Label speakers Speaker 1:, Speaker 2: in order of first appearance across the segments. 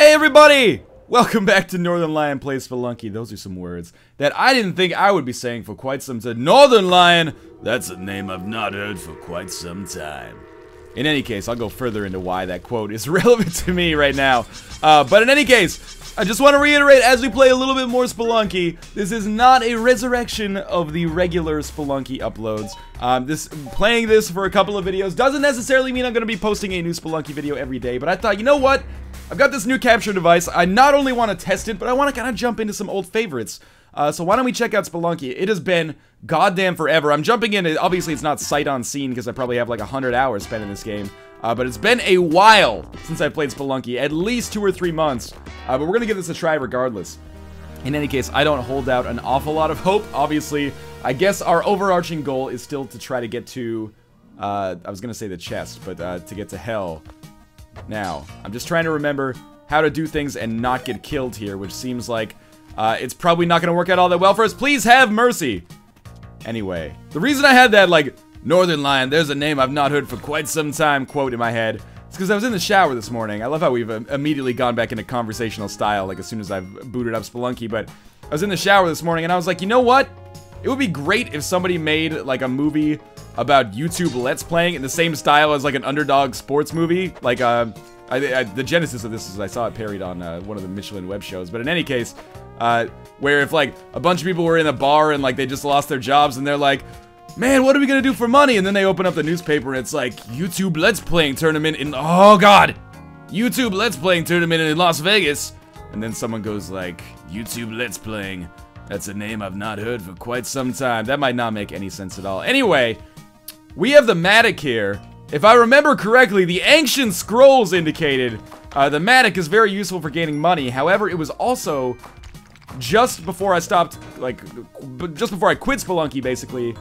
Speaker 1: Hey everybody! Welcome back to Northernlion Plays Spelunky. Those are some words that I didn't think I would be saying for quite some time. Northernlion! That's a name I've not heard for quite some time. In any case, I'll go further into why that quote is relevant to me right now. Uh, but in any case, I just want to reiterate as we play a little bit more Spelunky, this is not a resurrection of the regular Spelunky uploads. Um, this Playing this for a couple of videos doesn't necessarily mean I'm going to be posting a new Spelunky video every day, but I thought, you know what? I've got this new capture device. I not only want to test it, but I want to kind of jump into some old favorites. Uh, so why don't we check out Spelunky? It has been goddamn forever. I'm jumping in. Obviously, it's not sight on scene because I probably have like 100 hours spent in this game. Uh, but it's been a while since I've played Spelunky. At least two or three months. Uh, but we're going to give this a try regardless. In any case, I don't hold out an awful lot of hope. Obviously, I guess our overarching goal is still to try to get to... Uh, I was going to say the chest, but uh, to get to hell. Now, I'm just trying to remember how to do things and not get killed here, which seems like uh, it's probably not going to work out all that well for us. Please have mercy. Anyway, the reason I had that, like, Northernlion, there's a name I've not heard for quite some time quote in my head. It's because I was in the shower this morning. I love how we've uh, immediately gone back into conversational style, like, as soon as I've booted up Spelunky, but I was in the shower this morning and I was like, you know what? It would be great if somebody made, like, a movie about YouTube Let's Playing in the same style as like an underdog sports movie. Like, uh, I, I, the genesis of this is I saw it parodied on uh, one of the Michelin web shows. But in any case, uh, where if like a bunch of people were in a bar and like they just lost their jobs and they're like, man, what are we gonna do for money? And then they open up the newspaper and it's like YouTube Let's Playing tournament in oh god, YouTube Let's Playing tournament in Las Vegas. And then someone goes like, YouTube Let's Playing. That's a name I've not heard for quite some time. That might not make any sense at all. Anyway, we have the Mattock here. If I remember correctly, the ancient scrolls indicated uh, the Mattock is very useful for gaining money. However, it was also just before I stopped, like, just before I quit Spelunky, basically,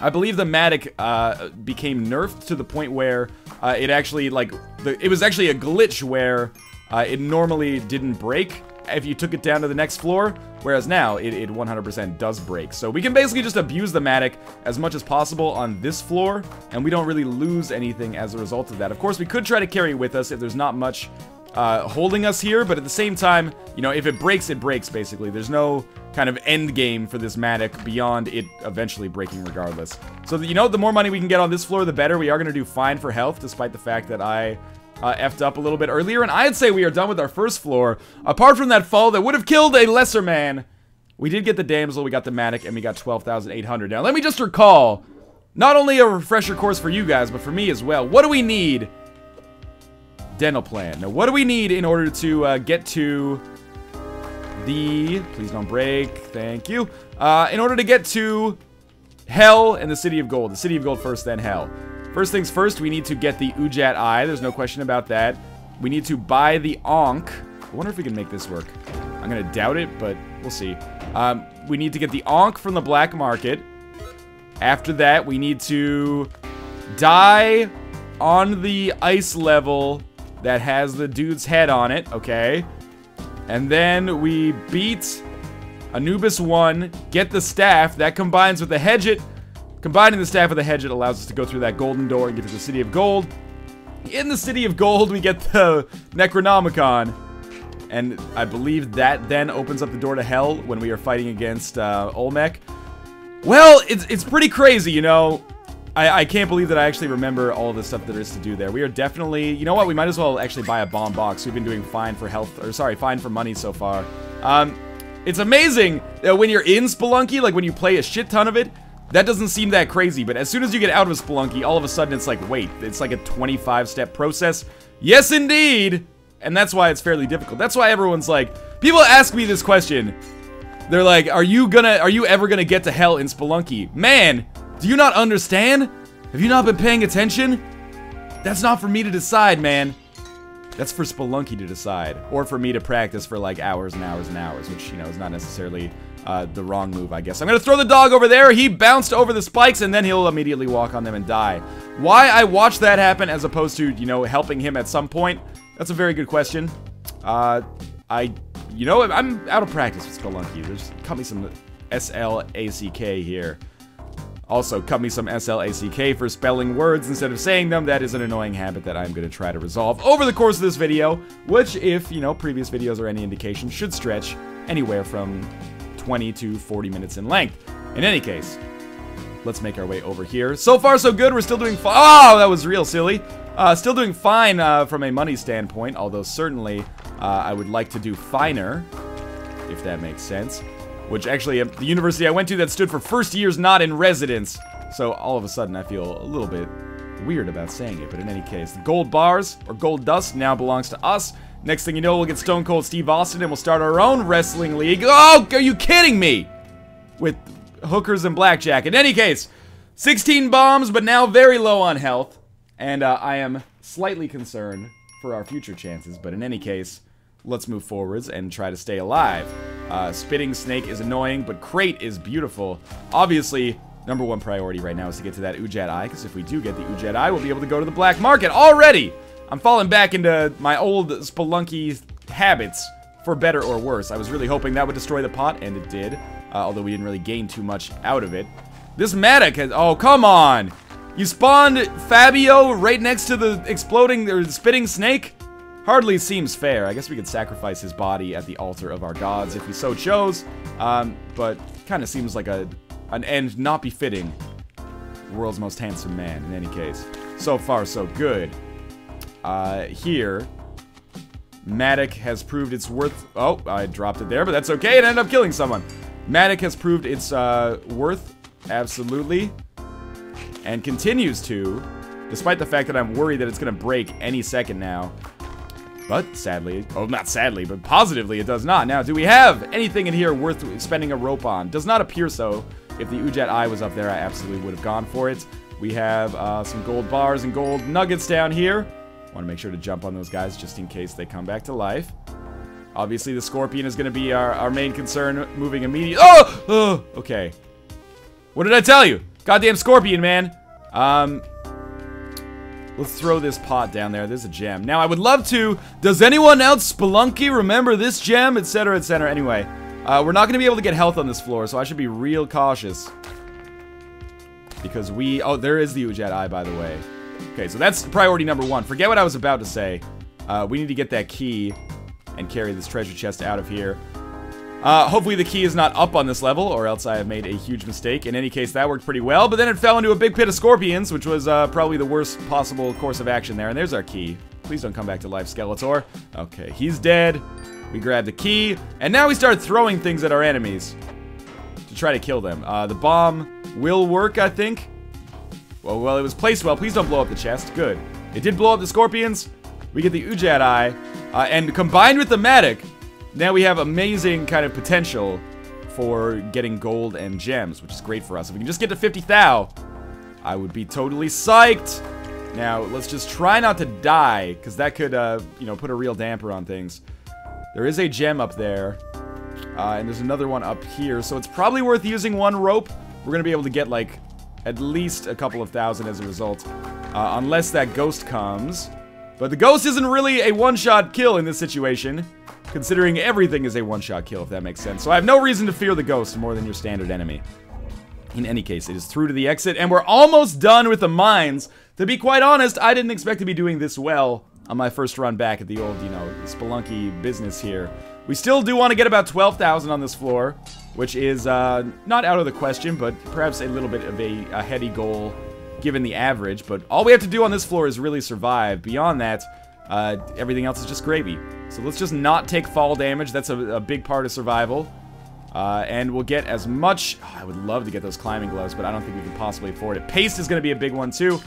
Speaker 1: I believe the Mattock uh, became nerfed to the point where uh, it actually, like, the, it was actually a glitch where uh, it normally didn't break, if you took it down to the next floor, whereas now it 100% does break. So we can basically just abuse the Mattock as much as possible on this floor, and we don't really lose anything as a result of that. Of course, we could try to carry it with us if there's not much uh, holding us here, but at the same time, you know, if it breaks, it breaks, basically. There's no kind of end game for this Mattock beyond it eventually breaking regardless. So, you know, the more money we can get on this floor, the better. We are going to do fine for health, despite the fact that I uh, effed up a little bit earlier, and I'd say we are done with our first floor. Apart from that fall that would have killed a lesser man, we did get the Damsel, we got the Mattock, and we got 12,800. Now, let me just recall, not only a refresher course for you guys, but for me as well. What do we need? Dental plan. Now, what do we need in order to uh, get to the... Please don't break. Thank you. Uh, in order to get to Hell and the City of Gold. The City of Gold first, then Hell. First things first, we need to get the Udjat Eye. There's no question about that. We need to buy the Ankh. I wonder if we can make this work. I'm going to doubt it, but we'll see. Um, we need to get the Ankh from the black market. After that, we need to die on the ice level that has the dude's head on it, okay? And then we beat Anubis 1, get the staff, that combines with the Hedjet, Combining the staff with the hedge, it allows us to go through that golden door and get to the City of Gold. In the City of Gold, we get the Necronomicon. And I believe that then opens up the door to Hell when we are fighting against uh, Olmec. Well, it's, it's pretty crazy, you know. I, I can't believe that I actually remember all the stuff there is to do there. We are definitely... You know what? We might as well actually buy a bomb box. We've been doing fine for health... Or sorry, fine for money so far. Um, it's amazing that when you're in Spelunky, like when you play a shit ton of it, that doesn't seem that crazy, but as soon as you get out of Spelunky, all of a sudden it's like, wait, it's like a 25-step process? Yes, indeed! And that's why it's fairly difficult. That's why everyone's like, people ask me this question. They're like, are you gonna, are you ever gonna get to hell in Spelunky? Man, do you not understand? Have you not been paying attention? That's not for me to decide, man. That's for Spelunky to decide. Or for me to practice for like hours and hours and hours, which, you know, is not necessarily uh, the wrong move, I guess. I'm to throw the dog over there. He bounced over the spikes, and then he'll immediately walk on them and die. Why I watched that happen as opposed to, you know, helping him at some point, that's a very good question. Uh, I, you know, I'm out of practice with Spelunky. There's cut me some S-L-A-C-K here. Also, cut me some SLACK for spelling words instead of saying them. That is an annoying habit that I'm going to try to resolve over the course of this video, which, if, you know, previous videos are any indication, should stretch anywhere from 20 to 40 minutes in length. In any case, let's make our way over here. So far, so good. We're still doing. Oh, that was real silly. Uh, still doing fine uh, from a money standpoint, although certainly uh, I would like to do finer, if that makes sense. Which actually, uh, the university I went to that stood for first years not in residence. So all of a sudden, I feel a little bit weird about saying it. But in any case, the gold bars, or gold dust, now belongs to us. Next thing you know, we'll get Stone Cold Steve Austin and we'll start our own wrestling league. Oh, are you kidding me? With hookers and blackjack. In any case, 16 bombs, but now very low on health. And uh, I am slightly concerned for our future chances. But in any case, let's move forwards and try to stay alive. Uh, spitting Snake is annoying, but Crate is beautiful. Obviously, number one priority right now is to get to that Udjat Eye, because if we do get the Udjat Eye, we'll be able to go to the black market already! I'm falling back into my old Spelunky habits, for better or worse. I was really hoping that would destroy the pot, and it did, uh, although we didn't really gain too much out of it. This Mattock has- oh, come on! You spawned Fabio right next to the exploding, or spitting snake? Hardly seems fair. I guess we could sacrifice his body at the altar of our gods if we so chose. Um, but kind of seems like a an end not befitting world's most handsome man in any case. So far, so good. Uh, here, Mattock has proved its worth. Oh, I dropped it there, but that's okay. It ended up killing someone. Mattock has proved its uh, worth, absolutely, and continues to, despite the fact that I'm worried that it's going to break any second now. But sadly, oh, not sadly, but positively, it does not. Now, do we have anything in here worth spending a rope on? Does not appear so. If the Udjat Eye was up there, I absolutely would have gone for it. We have uh, some gold bars and gold nuggets down here. Want to make sure to jump on those guys just in case they come back to life. Obviously, the Scorpion is going to be our, our main concern moving immediately. Oh! oh! Okay. What did I tell you? Goddamn Scorpion, man. Um, Let's throw this pot down there. There's a gem. Now, I would love to... Does anyone else Spelunky remember this gem? Etc, etc. Anyway, uh, we're not going to be able to get health on this floor, so I should be real cautious. Because we... Oh, there is the Udjat Eye, by the way. Okay, so that's priority number one. Forget what I was about to say. Uh, we need to get that key and carry this treasure chest out of here. Uh, hopefully the key is not up on this level, or else I have made a huge mistake. In any case, that worked pretty well, but then it fell into a big pit of scorpions, which was uh, probably the worst possible course of action there. And there's our key. Please don't come back to life, Skeletor. Okay, he's dead. We grab the key, and now we start throwing things at our enemies to try to kill them. Uh, the bomb will work, I think. Well, well, it was placed well. Please don't blow up the chest. Good. It did blow up the scorpions. We get the Udjat Eye, uh, and combined with the Mattock, now we have amazing kind of potential for getting gold and gems, which is great for us. If we can just get to 50 thou, I would be totally psyched. Now, let's just try not to die, because that could, uh, you know, put a real damper on things. There is a gem up there, uh, and there's another one up here, so it's probably worth using one rope. We're going to be able to get, like, at least a couple of thousand as a result, uh, unless that ghost comes. But the ghost isn't really a one-shot kill in this situation considering everything is a one-shot kill, if that makes sense. So I have no reason to fear the ghost more than your standard enemy. In any case, it is through to the exit, and we're almost done with the mines. To be quite honest, I didn't expect to be doing this well on my first run back at the old, you know, Spelunky business here. We still do want to get about 12,000 on this floor, which is uh, not out of the question, but perhaps a little bit of a, a heady goal given the average. But all we have to do on this floor is really survive. Beyond that, uh, everything else is just gravy. So let's just not take fall damage. That's a, a big part of survival. Uh, and we'll get as much... Oh, I would love to get those climbing gloves, but I don't think we can possibly afford it. Paste is going to be a big one, too.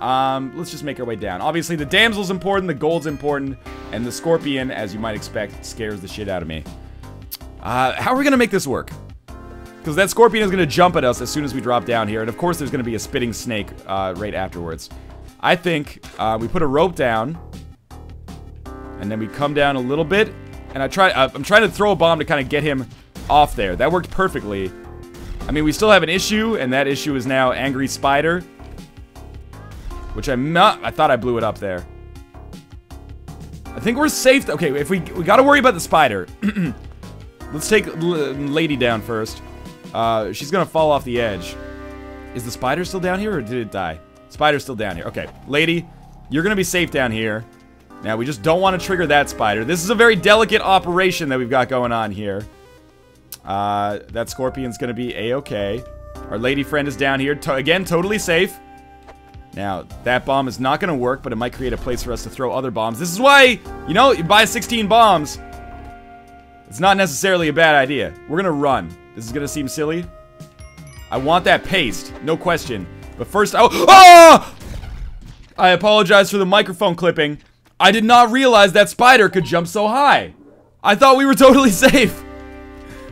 Speaker 1: Um, let's just make our way down. Obviously, the damsel's important, the gold's important, and the scorpion, as you might expect, scares the shit out of me. Uh, how are we going to make this work? Because that scorpion is going to jump at us as soon as we drop down here, and of course there's going to be a spitting snake uh, right afterwards. I think uh, we put a rope down, and then we come down a little bit. And I try, I'm trying to throw a bomb to kind of get him off there. That worked perfectly. I mean, we still have an issue, and that issue is now Angry Spider. Which I'm not, I thought I blew it up there. I think we're safe. Okay, if we, we gotta worry about the spider. Let's take Lady down first. Uh, she's gonna fall off the edge. Is the spider still down here, or did it die? Spider's still down here. Okay, lady, you're gonna be safe down here. Now, we just don't want to trigger that spider. This is a very delicate operation that we've got going on here. Uh, that scorpion's gonna be a-okay. Our lady friend is down here. To again, totally safe. Now, that bomb is not going to work, but it might create a place for us to throw other bombs. This is why, you know, you buy 16 bombs. It's not necessarily a bad idea. We're going to run. This is going to seem silly. I want that paste, no question. But first, I- oh! I apologize for the microphone clipping. I did not realize that spider could jump so high. I thought we were totally safe.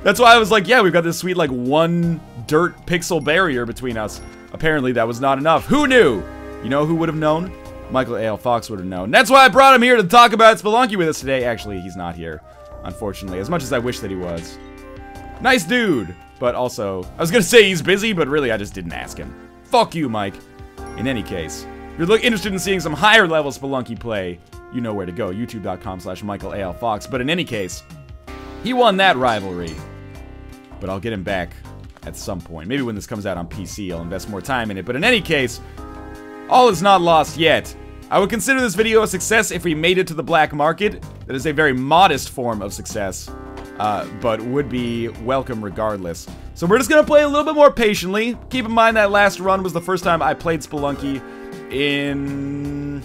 Speaker 1: That's why I was like, yeah, we've got this sweet, like, one dirt pixel barrier between us. Apparently, that was not enough. Who knew? You know who would have known? Michael A.L. Fox would have known. That's why I brought him here to talk about Spelunky with us today. Actually, he's not here, unfortunately, as much as I wish that he was. Nice dude, but also, I was gonna say he's busy, but really I just didn't ask him. Fuck you, Mike. In any case, if you're interested in seeing some higher level Spelunky play, you know where to go, youtube.com slash Michael A.L. Fox. But in any case, he won that rivalry. But I'll get him back at some point. Maybe when this comes out on PC, I'll invest more time in it. But in any case, all is not lost yet. I would consider this video a success if we made it to the black market. That is a very modest form of success, uh, but would be welcome regardless. So we're just gonna play a little bit more patiently. Keep in mind that last run was the first time I played Spelunky in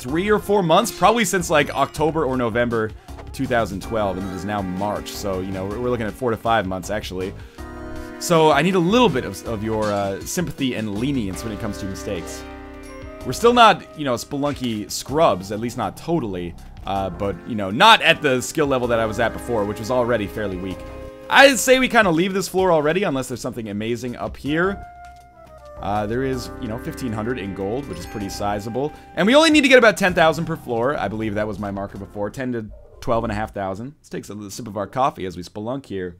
Speaker 1: three or four months, probably since like October or November 2012, and it is now March. So you know we're looking at four to five months actually. So I need a little bit of, of your uh, sympathy and lenience when it comes to mistakes. We're still not, you know, Spelunky scrubs, at least not totally, uh, but, you know, not at the skill level that I was at before, which was already fairly weak. I'd say we kind of leave this floor already, unless there's something amazing up here. Uh, there is, you know, 1,500 in gold, which is pretty sizable. And we only need to get about 10,000 per floor. I believe that was my marker before. 10 to 12,500. Let's take a sip of our coffee as we spelunk here.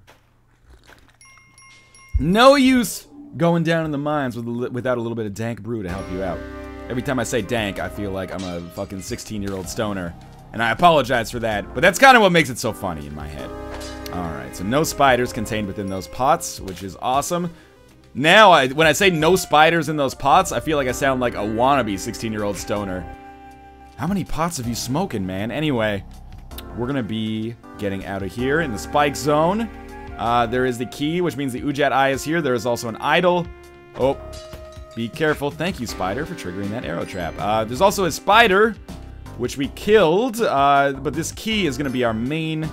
Speaker 1: No use going down in the mines with without a little bit of dank brew to help you out. Every time I say dank, I feel like I'm a fucking 16-year-old stoner. And I apologize for that, but that's kind of what makes it so funny in my head. Alright, so no spiders contained within those pots, which is awesome. Now, I, when I say no spiders in those pots, I feel like I sound like a wannabe 16-year-old stoner. How many pots have you smoking, man? Anyway, we're gonna be getting out of here in the spike zone. Uh, there is the key, which means the Udjat Eye is here. There is also an idol. Oh, be careful. Thank you, Spider, for triggering that arrow trap. Uh, there's also a spider, which we killed, uh, but this key is to be our main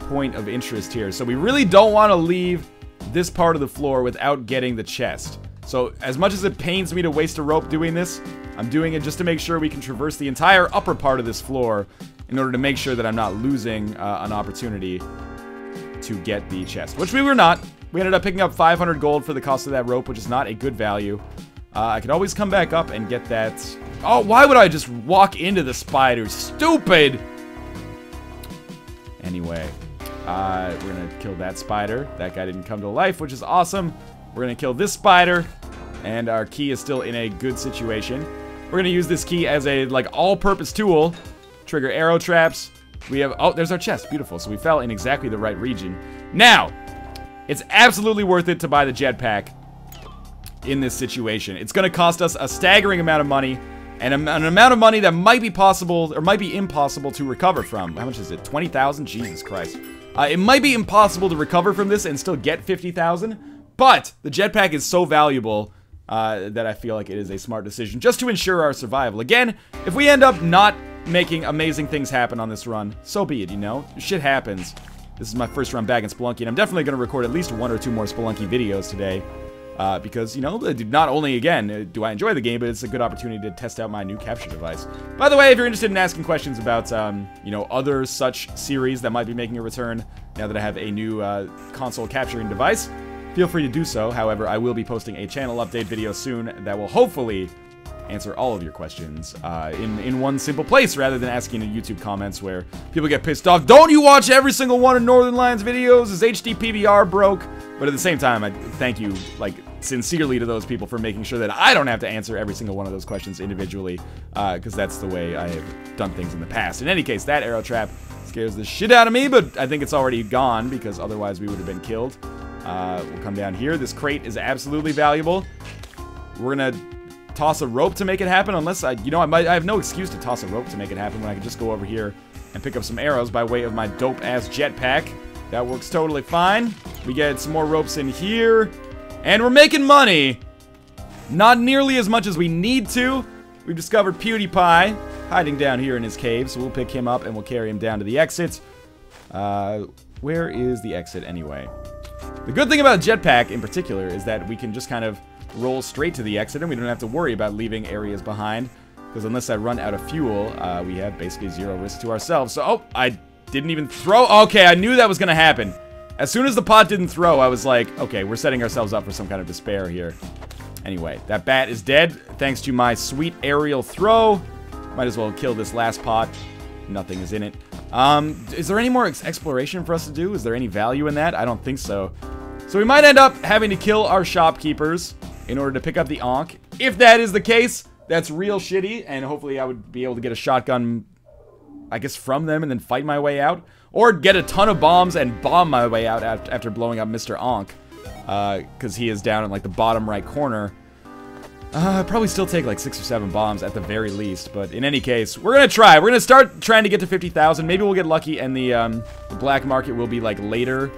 Speaker 1: point of interest here. So we really don't want to leave this part of the floor without getting the chest. So as much as it pains me to waste a rope doing this, I'm doing it just to make sure we can traverse the entire upper part of this floor in order to make sure that I'm not losing uh, an opportunity to get the chest, which we were not. We ended up picking up 500 gold for the cost of that rope, which is not a good value. Uh, I could always come back up and get that. Oh, why would I just walk into the spider? Stupid! Anyway, uh, we're gonna kill that spider. That guy didn't come to life, which is awesome. We're gonna kill this spider, and our key is still in a good situation. We're gonna use this key as a, like, all-purpose tool. Trigger arrow traps, we have, oh, there's our chest. Beautiful. So we fell in exactly the right region. Now, it's absolutely worth it to buy the jetpack in this situation. It's to cost us a staggering amount of money and an amount of money that might be possible or might be impossible to recover from. How much is it? 20,000? Jesus Christ. Uh, it might be impossible to recover from this and still get 50,000, but the jetpack is so valuable uh, that I feel like it is a smart decision just to ensure our survival. Again, if we end up not making amazing things happen on this run, so be it, you know? Shit happens. This is my first run back in Spelunky, and I'm definitely going to record at least one or two more Spelunky videos today. Uh, because, you know, not only, again, uh, do I enjoy the game, but it's a good opportunity to test out my new capture device. By the way, if you're interested in asking questions about, um, you know, other such series that might be making a return now that I have a new uh, console capturing device, feel free to do so. However, I will be posting a channel update video soon that will hopefully answer all of your questions uh, in, in one simple place rather than asking in YouTube comments where people get pissed off. Don't you watch every single one of Northernlion's videos? Is HD PVR broke? But at the same time, I thank you, like, sincerely to those people for making sure that I don't have to answer every single one of those questions individually, because uh, that's the way I have done things in the past. In any case, that arrow trap scares the shit out of me, but I think it's already gone, because otherwise we would have been killed. Uh, we'll come down here. This crate is absolutely valuable. We're gonna toss a rope to make it happen, unless I, you know, I might, I have no excuse to toss a rope to make it happen when I can just go over here and pick up some arrows by way of my dope-ass jetpack. That works totally fine. We get some more ropes in here, and we're making money. Not nearly as much as we need to. We've discovered PewDiePie hiding down here in his cave, so we'll pick him up and we'll carry him down to the exit. Uh, where is the exit anyway? The good thing about Jetpack in particular is that we can just kind of roll straight to the exit and we don't have to worry about leaving areas behind. Because unless I run out of fuel, uh, we have basically zero risk to ourselves. So, oh, I didn't even throw. Okay, I knew that was going to happen. As soon as the pot didn't throw, I was like, okay, we're setting ourselves up for some kind of despair here. Anyway, that bat is dead thanks to my sweet aerial throw. Might as well kill this last pot. Nothing is in it. Um, is there any more ex exploration for us to do? Is there any value in that? I don't think so. So we might end up having to kill our shopkeepers in order to pick up the Ankh. If that is the case, that's real shitty, and hopefully I would be able to get a shotgun, I guess, from them and then fight my way out. Or get a ton of bombs and bomb my way out after blowing up Mr. Ankh because uh, he is down in like the bottom right corner. Uh, probably still take like six or seven bombs at the very least, but in any case, we're gonna try. We're gonna start trying to get to 50,000. Maybe we'll get lucky and the, um, the black market will be like later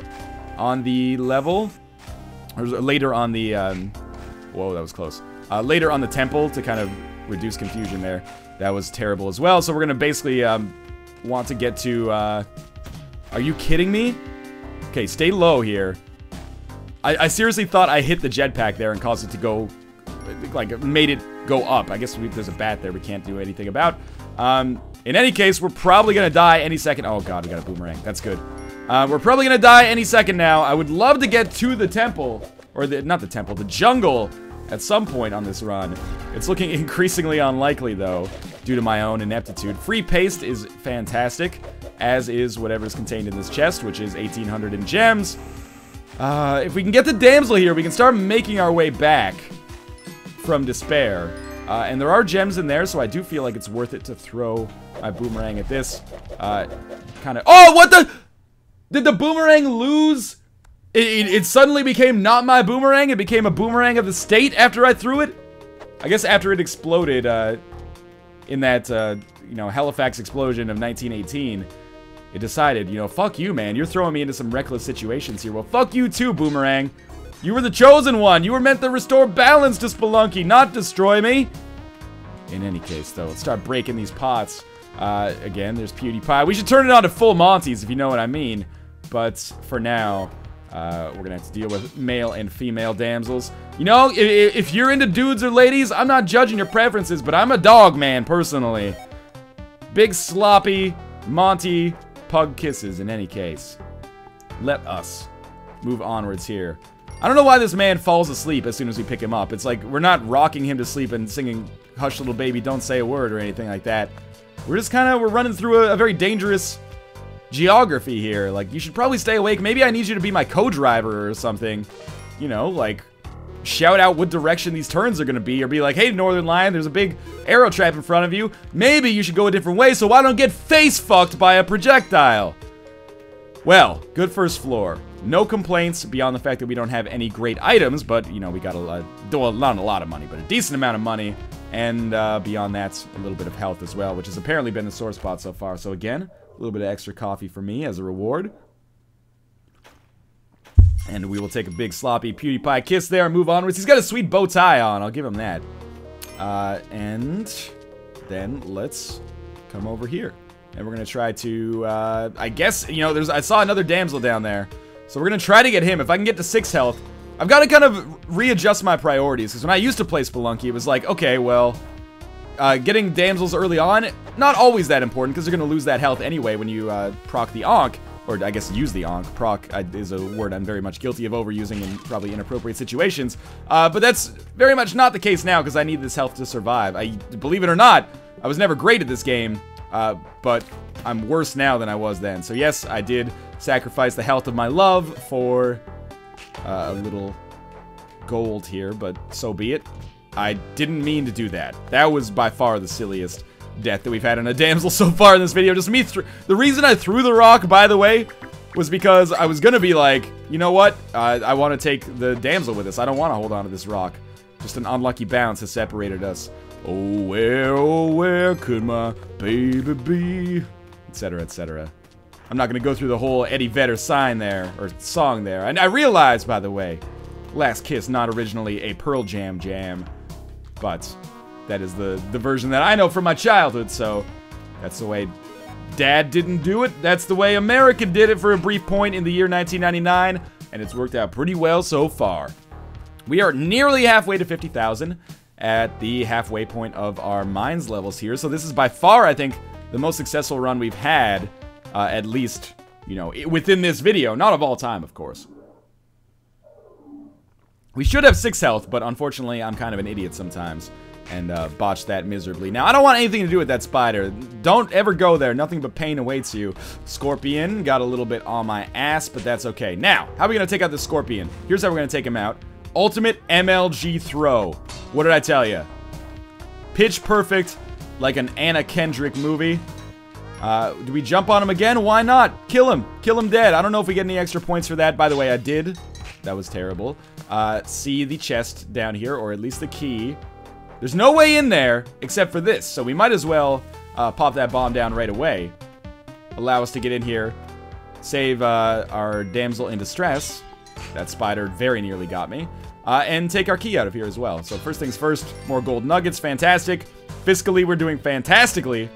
Speaker 1: on the level. Or later on the, um, whoa, that was close. Uh, later on the temple to kind of reduce confusion there. That was terrible as well. So we're gonna basically, um, want to get to, uh, are you kidding me? Okay, stay low here. I, I seriously thought I hit the jetpack there and caused it to go, like, made it go up. I guess we, there's a bat there we can't do anything about. Um, in any case, we're probably gonna die any second. Oh god, we got a boomerang. That's good. Uh, we're probably gonna die any second now. I would love to get to the temple, or the, not the temple, the jungle at some point on this run. It's looking increasingly unlikely, though, due to my own ineptitude. Free paste is fantastic, as is whatever is contained in this chest, which is 1800 in gems. Uh, if we can get the damsel here, we can start making our way back from despair. Uh, and there are gems in there, so I do feel like it's worth it to throw my boomerang at this. Uh, kind of... Oh, what the... Did the boomerang lose? It, it, it, suddenly became not my boomerang. It became a boomerang of the state after I threw it. I guess after it exploded uh, in that, uh, you know, Halifax explosion of 1918. It decided, you know, fuck you, man. You're throwing me into some reckless situations here. Well, fuck you too, Boomerang. You were the chosen one. You were meant to restore balance to Spelunky, not destroy me. In any case, though, let's start breaking these pots. Uh, again, there's PewDiePie. We should turn it on to full Monties, if you know what I mean. But for now, uh, we're gonna have to deal with male and female damsels. You know, if, if you're into dudes or ladies, I'm not judging your preferences, but I'm a dog man, personally. Big sloppy Monty pug kisses in any case. Let us move onwards here. I don't know why this man falls asleep as soon as we pick him up. It's like we're not rocking him to sleep and singing Hush Little Baby, Don't Say a Word or anything like that. We're just kind of, we're running through a, a very dangerous geography here. Like, you should probably stay awake. Maybe I need you to be my co-driver or something. You know, like, shout out what direction these turns are going to be, or be like, hey, Northernlion, there's a big arrow trap in front of you. Maybe you should go a different way so I don't get face fucked by a projectile. Well, good first floor. No complaints beyond the fact that we don't have any great items, but, you know, we got a, a well, not a lot of money, but a decent amount of money. And uh, beyond that, a little bit of health as well, which has apparently been the sore spot so far. So again, a little bit of extra coffee for me as a reward. And we will take a big sloppy PewDiePie kiss there and move onwards. He's got a sweet bow tie on. I'll give him that. Uh, and then let's come over here. And we're going to try to, uh, I guess, you know, there's I saw another damsel down there. So we're going to try to get him. If I can get to 6 health, I've got to kind of readjust my priorities. Because when I used to play Spelunky, it was like, okay, well, uh, getting damsels early on, not always that important. Because you're going to lose that health anyway when you uh, proc the Ankh or I guess use the Ankh. Proc is a word I'm very much guilty of overusing in probably inappropriate situations. Uh, but that's very much not the case now because I need this health to survive. I Believe it or not, I was never great at this game, uh, but I'm worse now than I was then. So yes, I did sacrifice the health of my love for uh, a little gold here, but so be it. I didn't mean to do that. That was by far the silliest death that we've had in a damsel so far in this video. Just me The reason I threw the rock, by the way, was because I was gonna be like, you know what? Uh, I want to take the damsel with us. I don't want to hold on to this rock. Just an unlucky bounce has separated us. Oh, where, oh, where could my baby be? Etc., etc. I'm not to go through the whole Eddie Vedder sign there, or song there. And I realize, by the way, Last Kiss not originally a Pearl Jam jam, but that is the, the version that I know from my childhood, so that's the way Dad didn't do it. That's the way America did it for a brief point in the year 1999, and it's worked out pretty well so far. We are nearly halfway to 50,000 at the halfway point of our mines levels here, so this is by far, I think, the most successful run we've had, uh, at least, you know, within this video. Not of all time, of course. We should have 6 health, but unfortunately, I'm kind of an idiot sometimes and uh, botch that miserably. Now, I don't want anything to do with that spider. Don't ever go there. Nothing but pain awaits you. Scorpion got a little bit on my ass, but that's okay. Now, how are we going to take out the Scorpion? Here's how we're going to take him out. Ultimate MLG throw. What did I tell you? Pitch perfect, like an Anna Kendrick movie. Uh, do we jump on him again? Why not? Kill him. Kill him dead. I don't know if we get any extra points for that. By the way, I did. That was terrible. Uh, see the chest down here, or at least the key. There's no way in there except for this, so we might as well uh, pop that bomb down right away. Allow us to get in here, save uh, our damsel in distress. That spider very nearly got me. Uh, and take our key out of here as well. So first things first, more gold nuggets, fantastic. Fiscally, we're doing fantastically.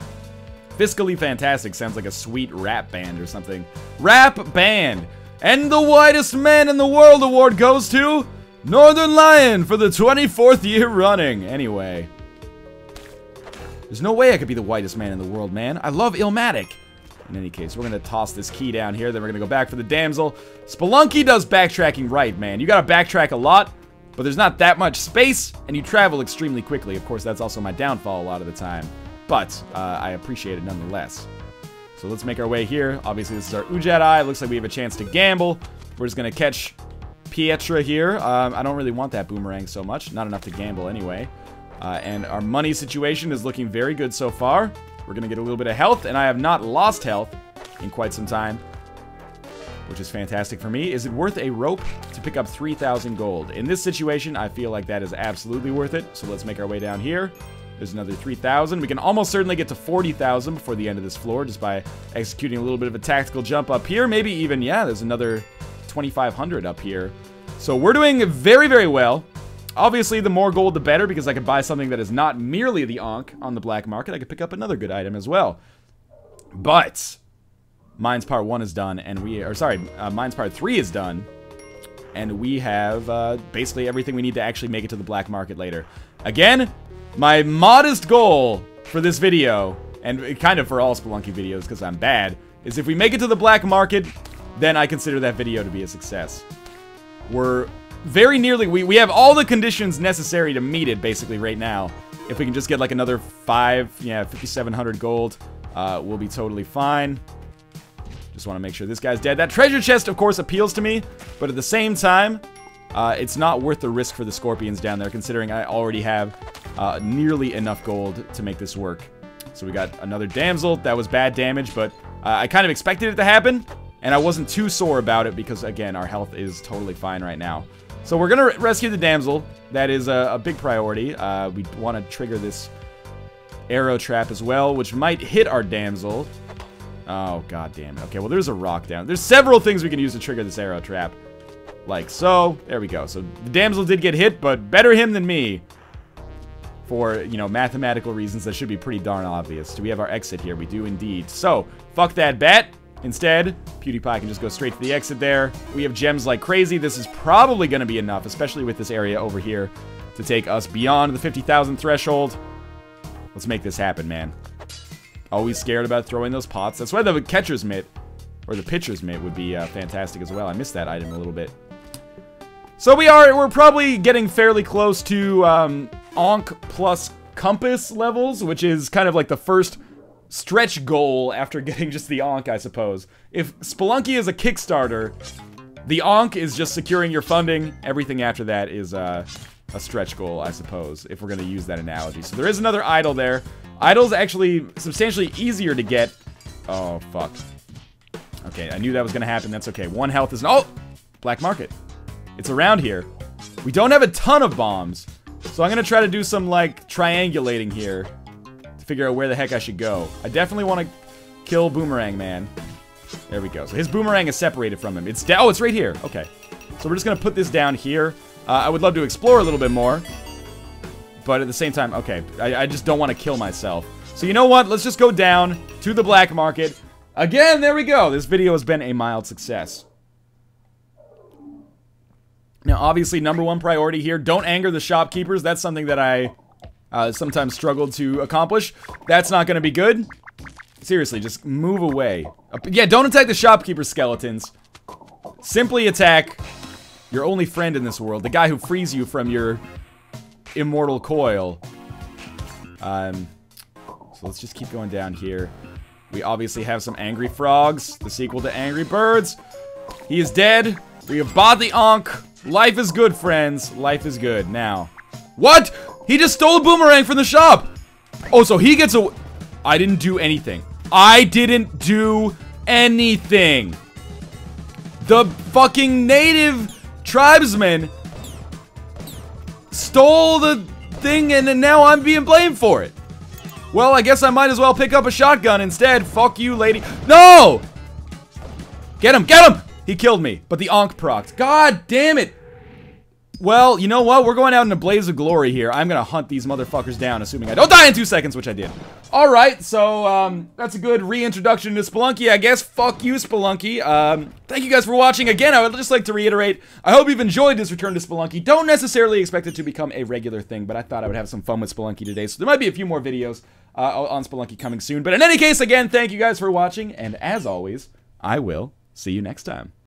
Speaker 1: Fiscally fantastic sounds like a sweet rap band or something. Rap band! And the whitest man in the world award goes to... Northernlion for the 24th year running. Anyway. There's no way I could be the whitest man in the world, man. I love Illmatic. In any case, we're going to toss this key down here. Then we're going to go back for the damsel. Spelunky does backtracking right, man. You got to backtrack a lot, but there's not that much space, and you travel extremely quickly. Of course, that's also my downfall a lot of the time. But uh, I appreciate it nonetheless. So let's make our way here. Obviously, this is our Udjat Eye. Looks like we have a chance to gamble. We're just going to catch Pietra here. Um, I don't really want that boomerang so much. Not enough to gamble anyway. Uh, and our money situation is looking very good so far. We're going to get a little bit of health, and I have not lost health in quite some time, which is fantastic for me. Is it worth a rope to pick up 3,000 gold? In this situation, I feel like that is absolutely worth it, so let's make our way down here. There's another 3,000. We can almost certainly get to 40,000 before the end of this floor just by executing a little bit of a tactical jump up here. Maybe even, yeah, there's another 2,500 up here. So we're doing very, very well. Obviously, the more gold, the better, because I could buy something that is not merely the Ankh on the black market. I could pick up another good item as well. But, Mines Part 1 is done, and we, are sorry, uh, Mines Part 3 is done, and we have uh, basically everything we need to actually make it to the black market later. Again, my modest goal for this video, and kind of for all Spelunky videos because I'm bad, is if we make it to the black market, then I consider that video to be a success. We're very nearly, we, we have all the conditions necessary to meet it, basically, right now. If we can just get, like, another 5, yeah, 5,700 gold, uh, we'll be totally fine. Just want to make sure this guy's dead. That treasure chest, of course, appeals to me, but at the same time, uh, it's not worth the risk for the scorpions down there, considering I already have uh, nearly enough gold to make this work. So we got another damsel. That was bad damage, but uh, I kind of expected it to happen. And I wasn't too sore about it because, again, our health is totally fine right now. So we're going to rescue the damsel. That is a, a big priority. Uh, we want to trigger this arrow trap as well, which might hit our damsel. Oh, god damn it. Okay, well, there's a rock down. There's several things we can use to trigger this arrow trap. Like so. There we go. So the damsel did get hit, but better him than me. For, you know, mathematical reasons that should be pretty darn obvious. Do we have our exit here? We do indeed. So, fuck that bat. Instead, PewDiePie can just go straight to the exit there. We have gems like crazy. This is probably going to be enough, especially with this area over here, to take us beyond the 50,000 threshold. Let's make this happen, man. Always scared about throwing those pots. That's why the catcher's mitt, or the pitcher's mitt, would be uh, fantastic as well. I missed that item a little bit. So we are, we're probably getting fairly close to um, Ankh plus Compass levels, which is kind of like the first stretch goal after getting just the Ankh, I suppose. If Spelunky is a Kickstarter, the Ankh is just securing your funding. Everything after that is uh, a stretch goal, I suppose, if we're going to use that analogy. So there is another idol there. Idol's actually substantially easier to get. Oh, fuck. Okay, I knew that was going to happen. That's okay. One health is... Oh! black market. It's around here. We don't have a ton of bombs. So I'm going to try to do some, like, triangulating here. Figure out where the heck I should go. I definitely want to kill Boomerang Man. There we go. So his Boomerang is separated from him. It's down. Oh, it's right here. Okay. So we're just going to put this down here. Uh, I would love to explore a little bit more. But at the same time, okay. I, I just don't want to kill myself. So you know what? Let's just go down to the black market. Again, there we go. This video has been a mild success. Now, obviously, number one priority here, don't anger the shopkeepers. That's something that I uh, sometimes struggle to accomplish. That's not going to be good. Seriously, just move away. Uh, yeah, don't attack the shopkeeper skeletons. Simply attack your only friend in this world, the guy who frees you from your immortal coil. Um, so let's just keep going down here. We obviously have some Angry Frogs, the sequel to Angry Birds. He is dead. We have bought the Ankh. Life is good, friends. Life is good. Now. What? He just stole a boomerang from the shop. Oh, so he gets a... I didn't do anything. I didn't do anything. The fucking native tribesman stole the thing and now I'm being blamed for it. Well, I guess I might as well pick up a shotgun instead. Fuck you, lady. No! Get him, get him! He killed me, but the Ankh procs. God damn it! Well, you know what? We're going out in a blaze of glory here. I'm gonna hunt these motherfuckers down, assuming I don't die in two seconds, which I did. Alright, so, um, that's a good reintroduction to Spelunky, I guess. Fuck you, Spelunky. Um, thank you guys for watching. Again, I would just like to reiterate, I hope you've enjoyed this return to Spelunky. Don't necessarily expect it to become a regular thing, but I thought I would have some fun with Spelunky today, so there might be a few more videos uh, on Spelunky coming soon. But in any case, again, thank you guys for watching, and as always, I will see you next time.